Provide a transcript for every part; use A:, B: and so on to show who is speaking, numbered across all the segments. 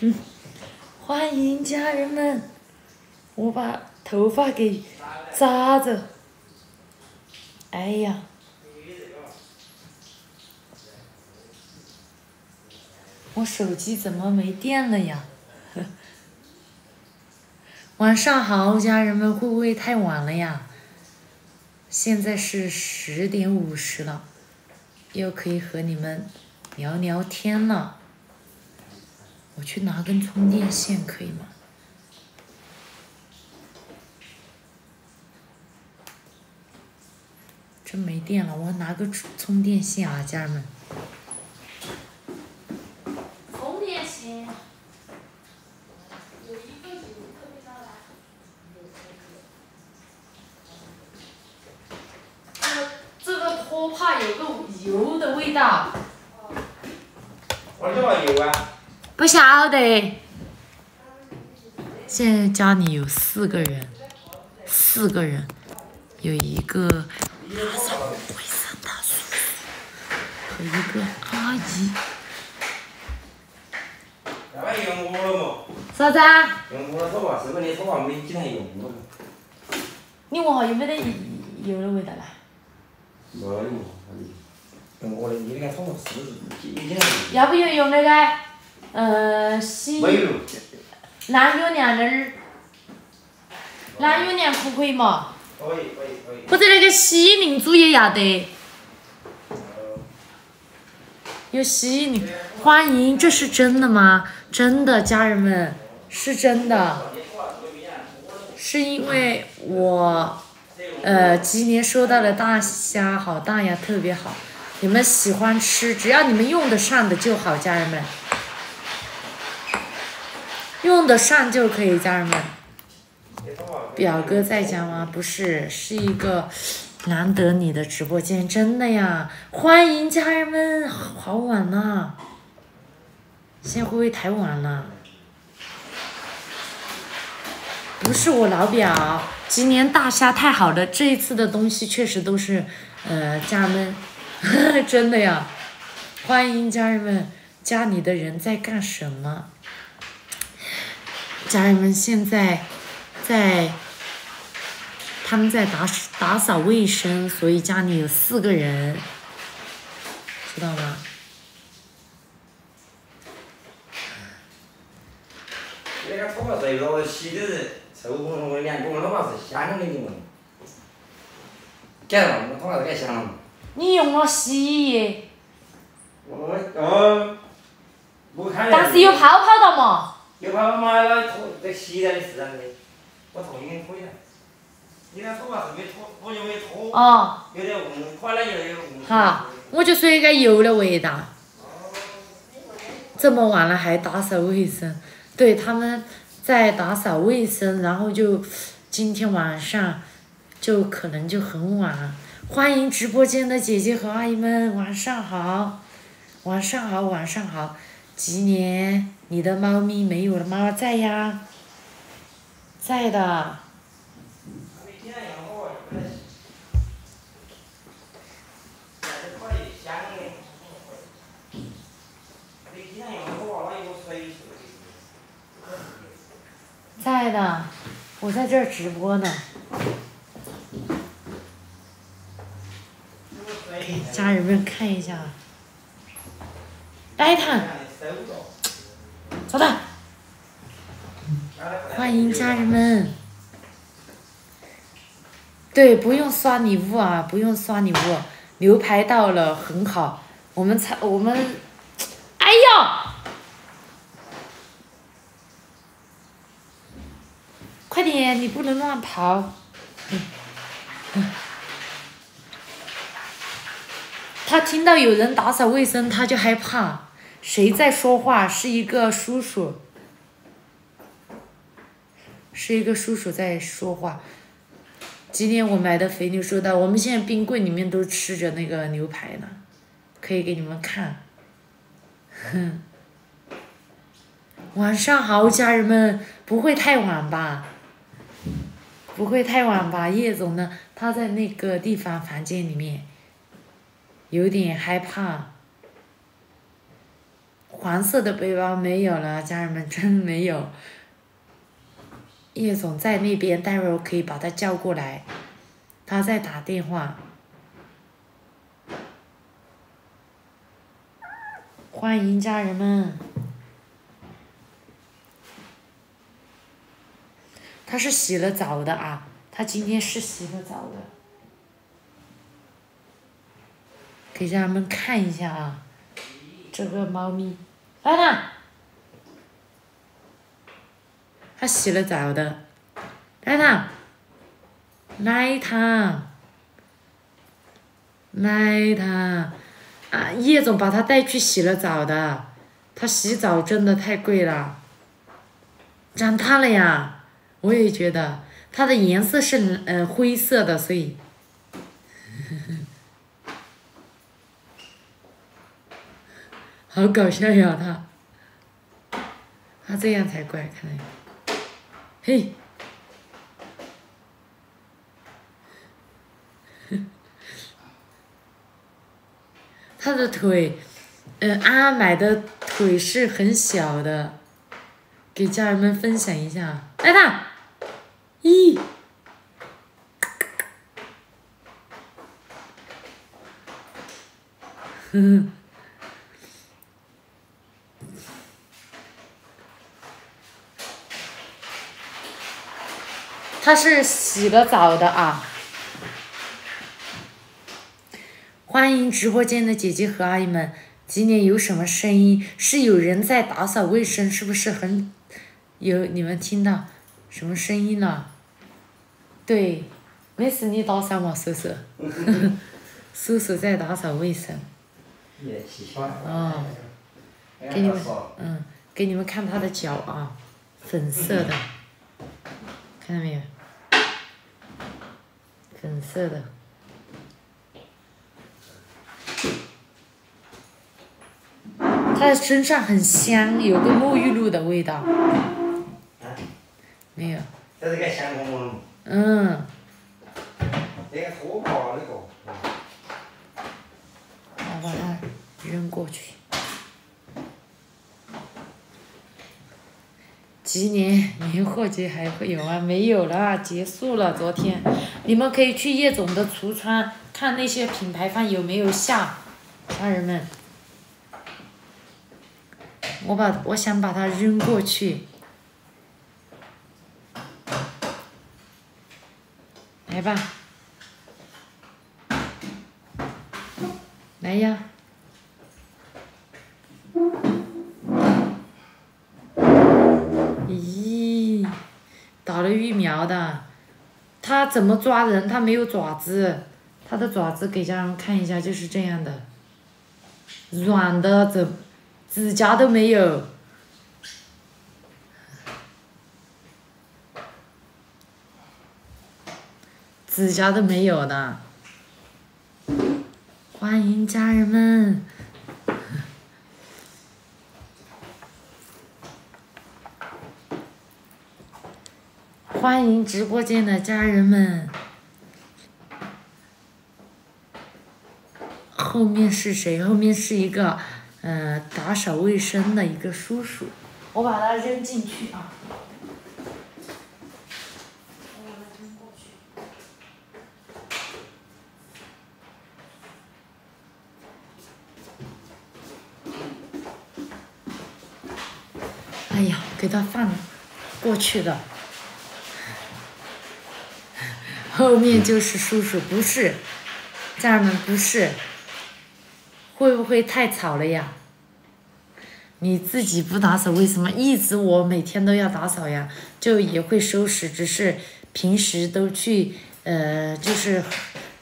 A: 嗯，欢迎家人们，我把头发给扎着。哎呀，我手机怎么没电了呀？晚上好，家人们，会不会太晚了呀？现在是十点五十了，又可以和你们聊聊天了。我去拿根充电线可以吗？真没电了，我拿个充充电线啊，家人们。充电线。有一个油特别大这个这个拖把有个油的味道。
B: 我这么油啊？
A: 不晓得。现在家里有四个人，四个人，有一个打扫卫生的叔叔和一个阿姨。啥子啊？
B: 用是不是你头发没经常用过？
A: 你闻下有没得油的味道啦？
B: 没用我的，你那个是不是经经常用？
A: 要不要用那个？呃，洗
B: 没有。
A: 蓝月亮那儿，蓝月亮可不可以嘛？
B: 可以可以可以。
A: 或者那个洗衣凝珠也要得。有西宁，欢迎，这是真的吗？真的，家人们，是真的。是因为我，呃，今年收到的大虾好大呀，特别好，你们喜欢吃，只要你们用得上的就好，家人们。用得上就可以，家人们。表哥在家吗？不是，是一个难得你的直播间，真的呀！欢迎家人们，好晚了，现在会不会太晚了？不是我老表，今年大虾太好了，这一次的东西确实都是，呃，家人们，真的呀！欢迎家人们，家里的人在干什么？家人们现在在，他们在打打扫卫生，所以家里有四个人，知道吗？
B: 那个头发最多洗的是臭烘烘的，连我头发是香的，你闻。干嘛？我头发是香了。
A: 你用了洗衣液？
B: 我哦，不看
A: 但是有泡泡的嘛？
B: 有泡泡嘛？那拖这洗的是噻的，我拖给你拖一下。你那头发是没拖，我就没拖。
A: 哦。
B: 有点瓮，快了又有瓮。
A: 好，我就说一个油的味道。这么晚了还打扫卫生？对，他们在打扫卫生，然后就今天晚上就可能就很晚。欢迎直播间的姐姐和阿姨们，晚上好，晚上好，晚上好。吉年你的猫咪没有了妈妈？在呀，在的。在的，我在这儿直播呢。给家人们看一下，带他，欢迎家人们。对，不用刷礼物啊，不用刷礼物，牛排到了很好，我们才我们，哎呀！快点，你不能乱跑。他听到有人打扫卫生，他就害怕。谁在说话？是一个叔叔，是一个叔叔在说话。今天我买的肥牛收到，我们现在冰柜里面都吃着那个牛排呢，可以给你们看。哼，晚上好，家人们，不会太晚吧？不会太晚吧？叶总呢？他在那个地方房间里面。有点害怕。黄色的背包没有了，家人们真没有。叶总在那边，待会儿我可以把他叫过来，他在打电话。欢迎家人们。他是洗了澡的啊，他今天是洗了澡的，给家人们看一下啊，这个猫咪，来它，他洗了澡的，奶糖，奶糖，奶糖，啊，叶总把他带去洗了澡的，他洗澡真的太贵了，长大了呀。我也觉得。它的颜色是嗯灰色的，所以，好搞笑呀他，他这样才怪，看来，嘿，他的腿，嗯，阿买的腿是很小的，给家人们分享一下，来它。咦，哼，他是洗了澡的啊！欢迎直播间的姐姐和阿姨们，今天有什么声音？是有人在打扫卫生，是不是很有？你们听到什么声音了？对，没事，你打扫嘛，叔叔。叔叔在打扫卫生。哦。给你们，嗯，给你们看他的脚啊，粉色的，看到没有？粉色的。他的身上很香，有个沐浴露的味道。没有。
B: 这是个香。
A: 嗯。
B: 那个拖把那个。
A: 我把它扔过去。今年年货节还会有吗？没有了，结束了。昨天，你们可以去叶总的橱窗看那些品牌方有没有下，家人们。我把我想把它扔过去。来吧，来呀！了疫苗的，它怎么抓人？它没有爪子，它的爪子给家人看一下，就是这样的，软的，怎指甲都没有。指甲都没有的，欢迎家人们，欢迎直播间的家人们。后面是谁？后面是一个，呃，打扫卫生的一个叔叔。我把它扔进去啊。哎呀，给他放过去的，后面就是叔叔，不是，家人们不是，会不会太吵了呀？你自己不打扫，为什么一直我每天都要打扫呀？就也会收拾，只是平时都去，呃，就是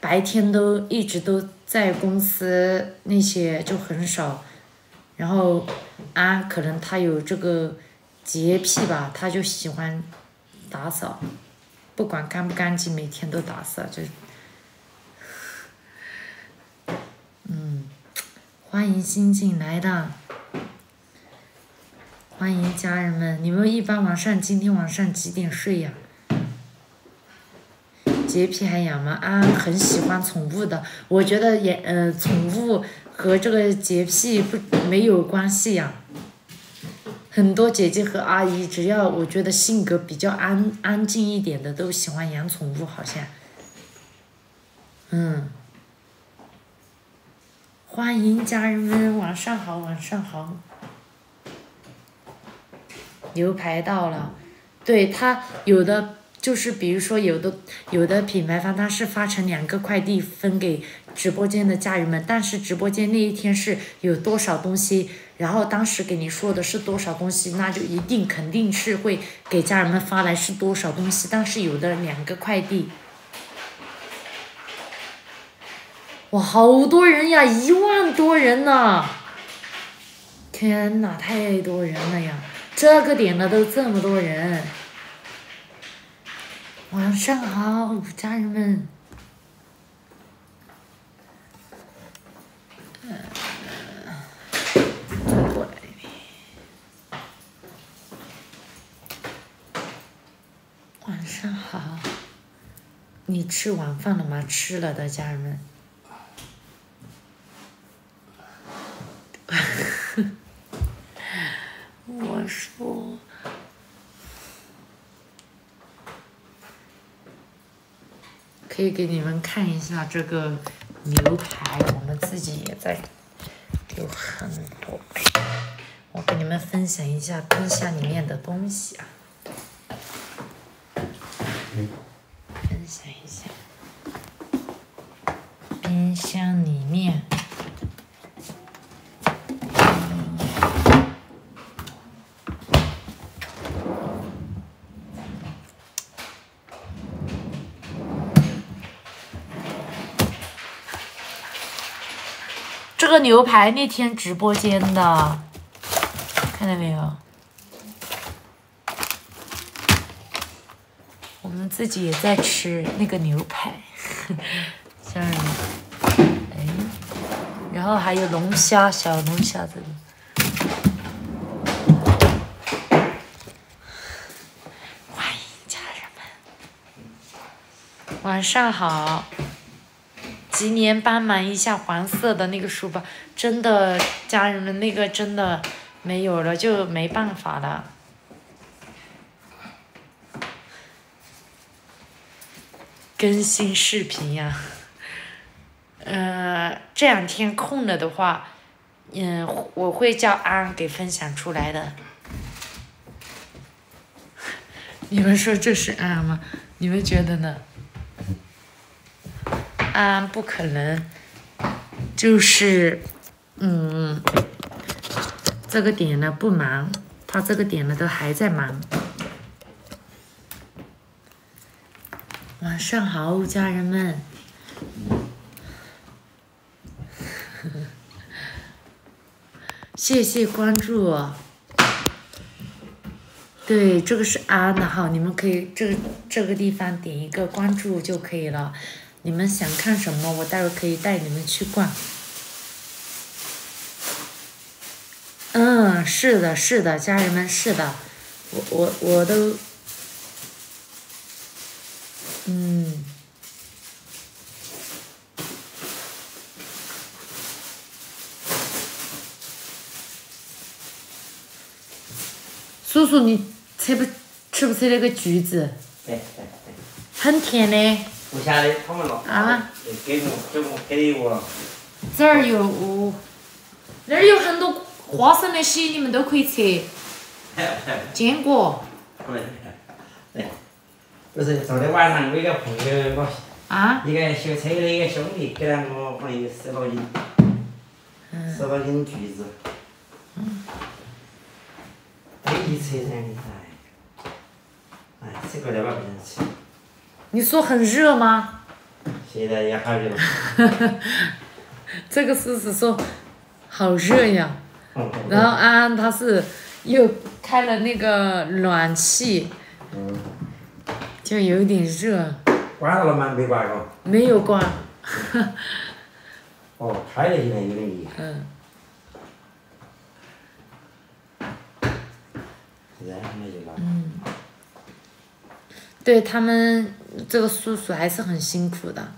A: 白天都一直都在公司那些就很少，然后啊，可能他有这个。洁癖吧，他就喜欢打扫，不管干不干净，每天都打扫。就，嗯，欢迎新进来的，欢迎家人们。你们一般晚上今天晚上几点睡呀？洁癖还养吗？啊，很喜欢宠物的。我觉得也，呃，宠物和这个洁癖不没有关系呀。很多姐姐和阿姨，只要我觉得性格比较安安静一点的，都喜欢养宠物，好像。嗯。欢迎家人们，晚上好，晚上好。牛排到了，对它有的就是比如说有的有的品牌方它是发成两个快递分给直播间的家人们，但是直播间那一天是有多少东西，然后当时给你说的是多少东西，那就一定肯定是会给家人们发来是多少东西，但是有的两个快递。哇，好多人呀，一万多人呢！天呐，太多人了呀！这个点了都这么多人，晚上好，家人们。坐过来。晚上好。你吃晚饭了吗？吃了的家人们。我说，可以给你们看一下这个牛排，我们自己也在有很多。我给你们分享一下冰箱里面的东西啊，分享一下冰箱里面。这个牛排那天直播间的，看到没有？我们自己也在吃那个牛排，家人们，然后还有龙虾，小龙虾这里。欢迎家人们，晚上好。今年帮忙一下黄色的那个书包，真的家人们那个真的没有了就没办法了。更新视频呀，呃，这两天空了的话，嗯，我会叫安给分享出来的。你们说这是安吗？你们觉得呢？安不可能，就是，嗯，这个点呢不忙，他这个点呢都还在忙。晚上好，家人们，谢谢关注。对，这个是安的号，你们可以这这个地方点一个关注就可以了。你们想看什么？我待会可以带你们去逛。嗯，是的，是的，家人们，是的，我我我都，叔叔，你吃不吃不吃那个橘子？很甜的。
B: 不晓得他们拿。啊。给我，给我，给我了。
A: 这儿有，哦那儿有很多花生那些，你们都可以吃。坚果。
B: 不是，昨天晚上我一个朋友，我啊一个修车的一个兄弟给了我朋友十多斤，十多斤橘子。嗯。可以吃噻，哎，哎，吃过了吧，不能吃。
A: 你说很热吗？
B: 现在也好热。
A: 这个狮子说，好热呀。然后安安他是又开了那个暖气，就有点热。
B: 关了吗？没关过。
A: 没有关。
B: 哦，开了现在有点嗯。
A: 嗯。对他们。这个叔叔还是很辛苦的。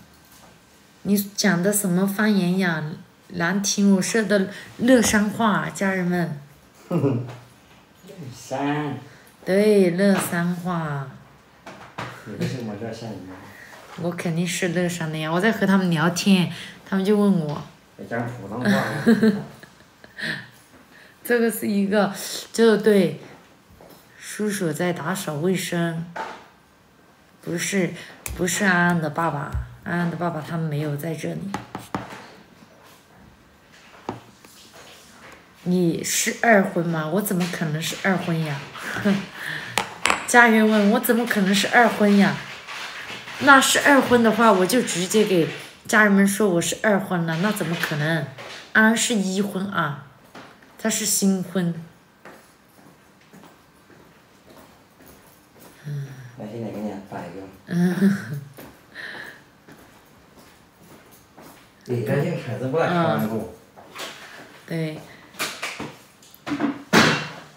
A: 你讲的什么方言呀？难听！我说的乐山话，家人们。
B: 山。
A: 对，乐山话。
B: 你为什么乐山
A: 我肯定是乐山的呀！我在和他们聊天，他们就问我。
B: 讲普通话。
A: 这个是一个，就对，叔叔在打扫卫生。不是，不是安安的爸爸，安安的爸爸他们没有在这里。你是二婚吗？我怎么可能是二婚呀？家人问我怎么可能是二婚呀？那是二婚的话，我就直接给家人们说我是二婚了。那怎么可能？安安是一婚啊，他是新婚。
B: 嗯。那现在给你发一个。
A: 嗯。
B: 对。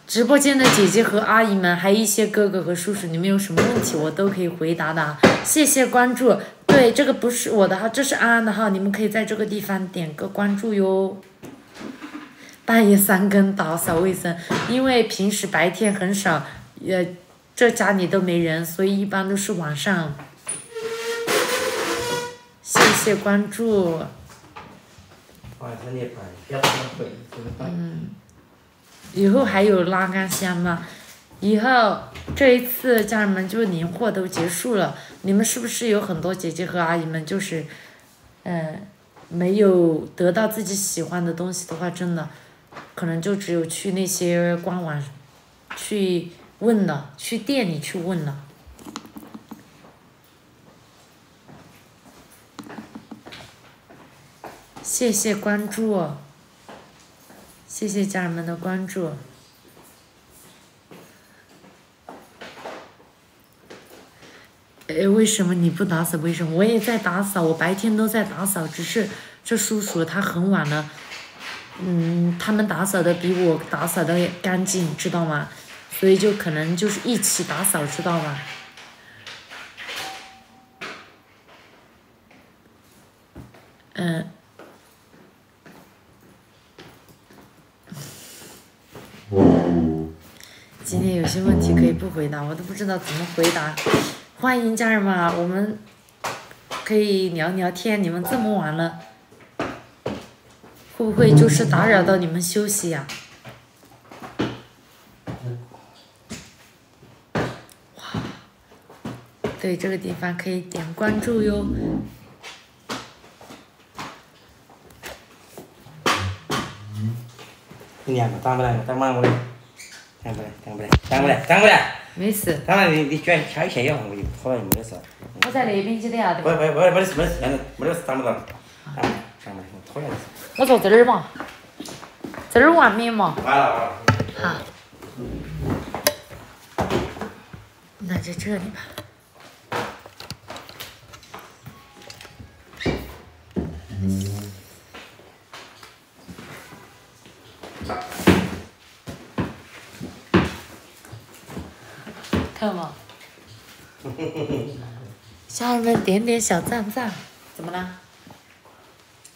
A: 直播间的姐姐和阿姨们，还有一些哥哥和叔叔，你们有什么问题，我都可以回答的。谢谢关注，对，这个不是我的号，这是安安的号，你们可以在这个地方点个关注哟。半夜三更打扫卫生，因为平时白天很少，呃，这家里都没人，所以一般都是晚上。谢谢关注。嗯。以后还有拉杆箱吗？以后这一次家人们就年货都结束了，你们是不是有很多姐姐和阿姨们就是，嗯，没有得到自己喜欢的东西的话，真的，可能就只有去那些官网，去问了，去店里去问了。谢谢关注。谢谢家人们的关注。哎，为什么你不打扫卫生？我也在打扫，我白天都在打扫，只是这叔叔他很晚了，嗯，他们打扫的比我打扫的干净，知道吗？所以就可能就是一起打扫，知道吧？嗯。今天有些问题可以不回答，我都不知道怎么回答。欢迎家人们啊，我们可以聊聊天。你们这么晚了，会不会就是打扰到你们休息呀？对这个地方可以点关注哟。
B: 你不来，打不来我不来，等不来，来，来。
A: 没事。
B: 当然你你卷挑一下以后我就好了，没得事。
A: 我在那边记得呀。
B: 不不不，没得事没得事，没得没得事，挡不到。啊，我。
A: 我坐这儿嘛，这儿完美嘛。
B: 完了完了。
A: 好。那在这里吧。看嘛，家人们点点小赞赞，怎么了？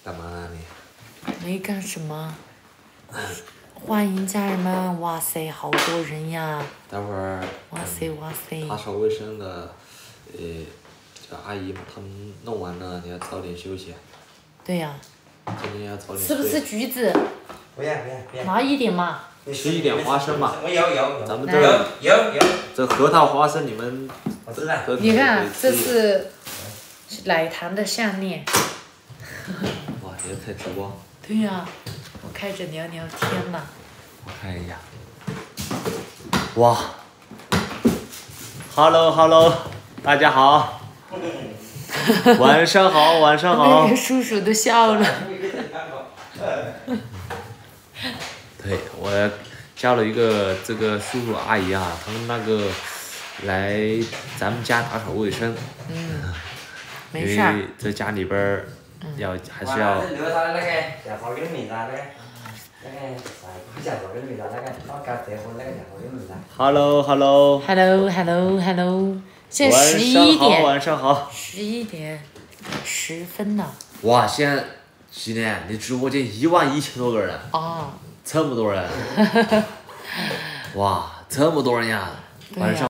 C: 干嘛呢你？
A: 没干什么。欢迎家人们，哇塞，好多人呀！
C: 待会儿。
A: 哇塞哇塞。
C: 打扫卫生的，呃，叫阿姨他们弄完了，你要早点休息。
A: 对呀。
C: 今天要早点。
A: 吃不吃橘子？
B: 不要不要不要。
A: 拿一点嘛。
C: 吃一点花生嘛。
B: 我有有。
C: 咱们
B: 这有有有。
C: 这核桃花生你们。
B: 我知道。
A: 你看，这是奶糖的项链。
C: 哇，你要开直播？
A: 对呀，我开着聊聊天呢。
C: 我看一下。哇！Hello Hello，大家好。晚上好，晚上好。
A: 那个叔叔都笑了。
C: 对，我叫了一个这个叔叔阿姨啊，他们那个来咱们家打扫卫生。
A: 嗯。
C: 因为在家里边儿要还是要。Hello Hello。
A: Hello Hello Hello。现在十一点。
C: 晚上好，晚上好。
A: 十一点十分了。
C: 哇，现在今天你直播间一万一千多个人。
A: 啊。
C: 这么多人，哇！这么多人呀，晚上。